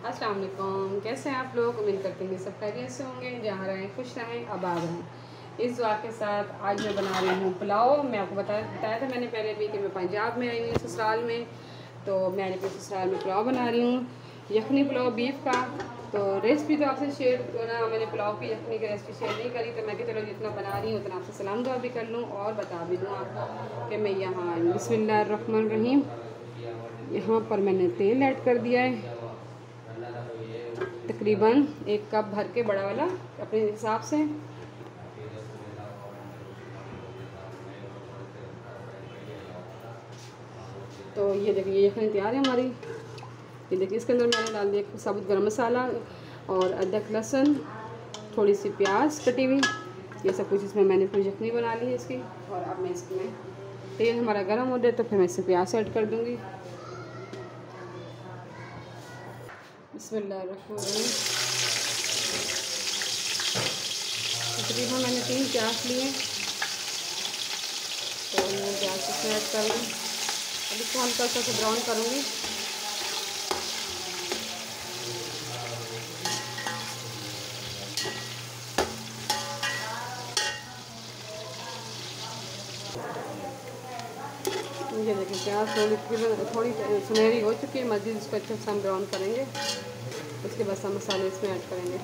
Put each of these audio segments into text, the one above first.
अस्सलाम वालेकुम कैसे हैं आप लोग? उम्मीद करते हैं सब खैरियत से होंगे। जहाँ रहें, खुश रहें, आबाद रहें। इस दुआ के साथ आज मैं बना रही हूँ पुलाव। मैं आपको बताया बताया था मैंने पहले भी कि मैं पंजाब में आई हूँ ससुराल में। तो मैंने अपने ससुराल में पुलाव बना रही हूँ। यखनी पुलाव बीफ का। तो रेसिपी तो आपसे शेयर ना मैंने पुलाव की यखनी की रेसिपी शेयर नहीं करी तो मैं कि चलो, जितना बना रही हूँ, उतना आपसे सलाम दुआ भी कर लूँ और बता भी दूँ आपको कि मैं यहाँ बिस्मिल्लाह रहीम। यहाँ पर मैंने तेल ऐड कर दिया है। तकरीबन एक कप भर के बड़ा वाला अपने हिसाब से। तो ये देखिए, ये तैयार है हमारी। ये देखिए, इसके अंदर मैंने डाल दिया साबुत गरम मसाला और अदरक लहसुन थोड़ी सी प्याज कटी हुई। ये सब कुछ इसमें मैंने फिर यखनी बना ली है इसकी और अब मैं इसमें तेल हमारा गर्म हो जाए तो फिर मैं इससे प्याज ऐड कर दूँगी। तकरीबन मैंने तीन प्याज लिए। तो मैं प्याज इसमें ऐड कर लूँ। इसको हल्का सा से ब्राउन करूँगी। ये देखिए, प्याज थोड़ी थोड़ी सुनहरी हो चुकी है। मस्जिद इसको अच्छे से हम ब्राउन करेंगे। उसके बाद सब मसाले इसमें ऐड करेंगे।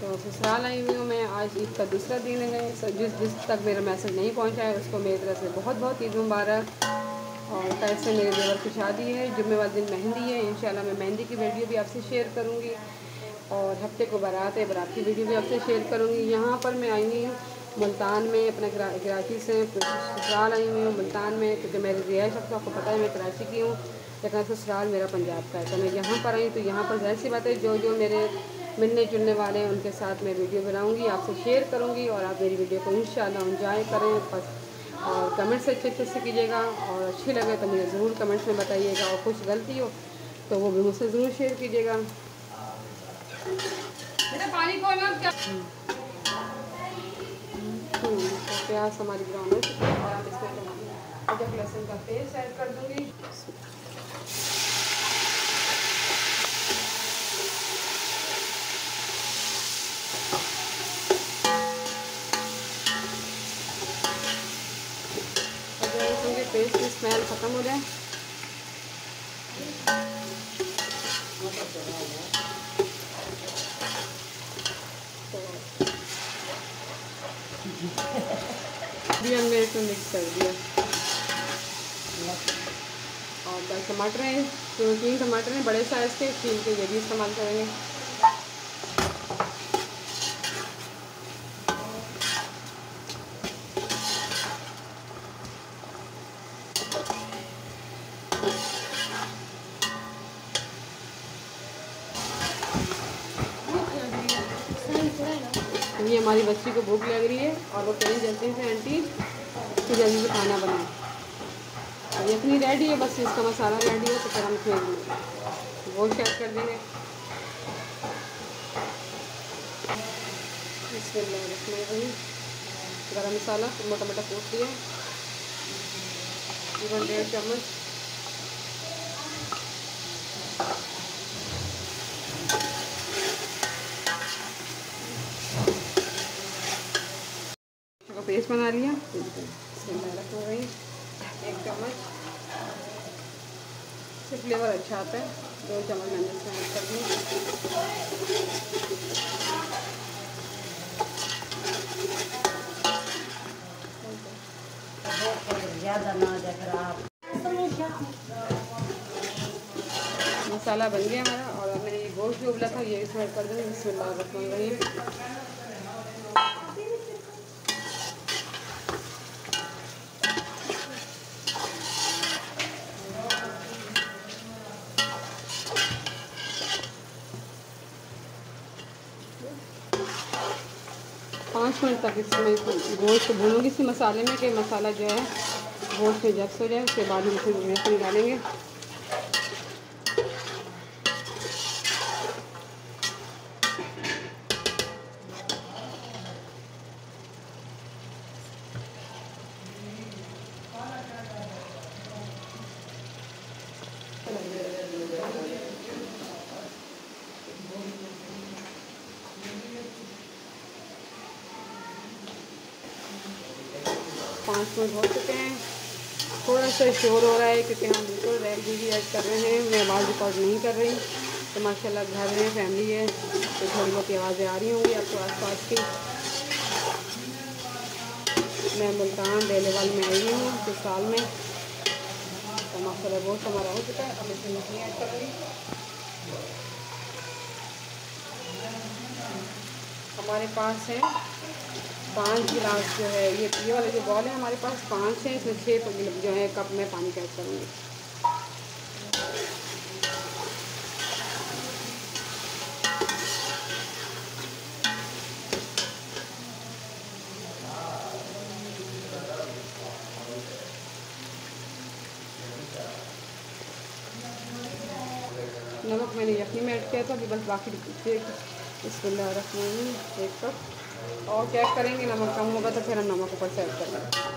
तो ससुराल आई हुई हूँ मैं, आज ईद का दूसरा दिन है जिस जिस तक मेरा मैसेज नहीं पहुँचा है, उसको मेरी तरफ़ से बहुत बहुत ईद मुबारक। और कैसे मेरे देवर की शादी है जुम्मे वाले दिन मेहंदी है। इन मैं मेहंदी की वीडियो भी आपसे शेयर करूँगी। और हफ़्ते को बारात है, बारात की वीडियो भी आपसे शेयर करूँगी। यहाँ पर मैं आई हुई हूँ मुल्तान में, अपने कराची से। ससुराल आई हुई हूँ मुल्तान में, क्योंकि मेरी रिहाइश आपको पता है, मैं कराची की हूँ। लेकिन ससुराल मेरा पंजाब का है। तो मैं यहाँ पर आई तो यहाँ पर ऐसी बात है जो जो मेरे मिलने जुलने वाले हैं, उनके साथ मैं वीडियो बनाऊँगी, आपसे शेयर करूँगी और आप मेरी वीडियो को इन इंजॉय करें। बस, और कमेंट्स अच्छे अच्छे से कीजिएगा और अच्छी लगे तो मुझे ज़रूर कमेंट्स में बताइएगा और कुछ गलती हो तो वो भी मुझसे ज़रूर शेयर कीजिएगा। को क्या? तो प्याज हमारी ब्राउन हो और इसमें अदरक लहसुन का पेस्ट ऐड कर दूँगी। पेस्ट की स्मेल ख़त्म हो जाए। भी मिक्स कर दिया। दस टमाटर हैं। तो तीन टमाटर हैं, बड़े साइज़ के छील के ये भी इस्तेमाल करेंगे। ये हमारी बच्ची को भूख लग रही है और वो कहीं जल्दी से आंटी कि जल्दी से खाना बनाए। अब इतनी रेडी है, बस इसका मसाला रेडी है तो फिर हम फिर गोश्त ऐड कर देंगे। गरम मसाला मोटा मोटा कूट लिया। डेढ़ चम्मच। पेस्ट बना लिया। एक चम्मच। से फ्लेवर अच्छा आता है। दो चम्मच मैंने इसमें ऐड कर दी। मसाला बन गया हमारा और मैंने ये गोश्त भी उबला था, ये इसमें कर दूँगी। इसमें रख रही पाँच मिनट तक इसमें गोश्त भूनूँगी। इसी मसाले में कि मसाला जो है, गोश्त में जब्स हो जाए, उसके बाद हम फिर लहसुन पाँच मिनट हो चुके हैं। थोड़ा सा शोर हो रहा है क्योंकि हम बिल्कुल रेल भी ऐड कर रहे हैं। मैं आवाज़ रिकॉर्ड नहीं कर रही। तो माशाल्लाह घर में फैमिली है। तो थोड़ी बहुत आवाज़ें आ रही होंगी आपको आस पास की। मैं मुल्तान डेलेवाल में आई हुई हूँ इस साल में। तो माशाल्लाह बहुत हमारा हो चुका है। अब इसमें मछली ऐड करूँगी हमारे पास है पाँच गिलास जो है, ये ये वाले जो बॉल है हमारे पास, पाँच हैं, इसमें छः जो है, कप में पानी का ऐड करूँगी। नमक मैंने यखनी में ऐड किया था, अभी बस बाकी इसमें रखना एक कप। और चेक करेंगे? नमक कम होगा तो फिर हम नमक ऊपर से ऐड कर लेंगे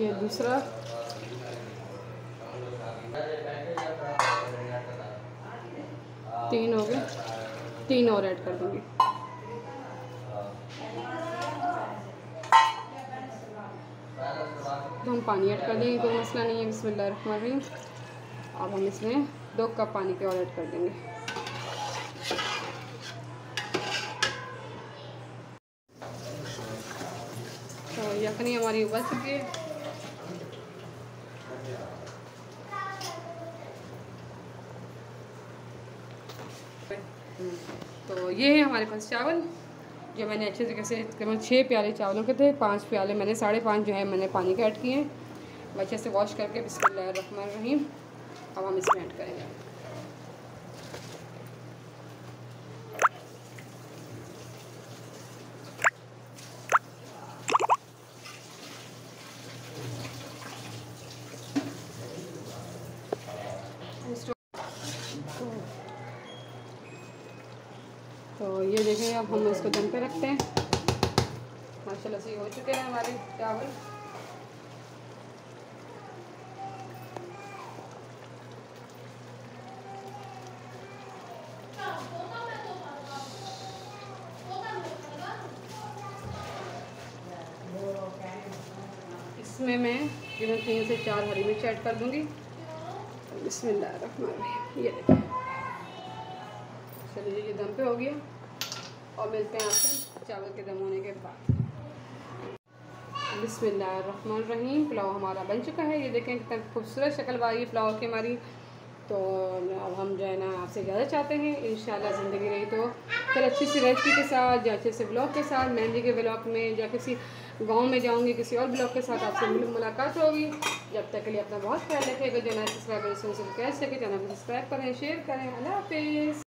ये दूसरा। तीन हो गए। तीन और ऐड कर दूँगी। हम पानी ऐड कर देंगे, कोई मसला नहीं है बिस्मिल्लाह अब हम इसमें दो कप पानी के और ऐड कर देंगे। तो यखनी हमारी उबल चुकी है। तो ये है हमारे पास चावल। जो मैंने अच्छे तरीके से तकरीबन छः प्याले चावलों के थे, पाँच प्याले मैंने, साढ़े पाँच जो है मैंने पानी के ऐड किए हैं। अच्छे से वॉश करके बिस्मिल्लाह रहीम अब हम इसमें ऐड करेंगे। तो ये देखें, अब हम इसको दम पे रखते हैं। माशाल्लाह से हो चुके हैं हमारे चावल। इसमें मैं तीन से चार हरी मिर्च ऐड कर दूँगी। बिस्मिल्लाह ये देखें। चलिए ये दम पे हो गया। और मिलते हैं आपसे चावल के दम होने के बाद। बिस्मिल्लाहिर्रहमानिर्रहीम। पुलाव हमारा बन चुका है। ये देखें कितना खूबसूरत शक्ल वाली पुलाव की हमारी। तो अब हम जो है ना आपसे ज़्यादा चाहते हैं। इन ज़िंदगी रही तो फिर अच्छी सी रेसिपी के साथ या अच्छे से ब्लॉग के साथ, मेहंदी के ब्लॉग में या किसी गाँव में जाऊँगी, किसी और ब्लॉग के साथ आपसे मुलाकात होगी। जब तक के लिए अपना बहुत ख्याल रखेगा जो कैसे चैनल को सब्सक्राइब करें, शेयर करें। अल्लाह हाफिज़।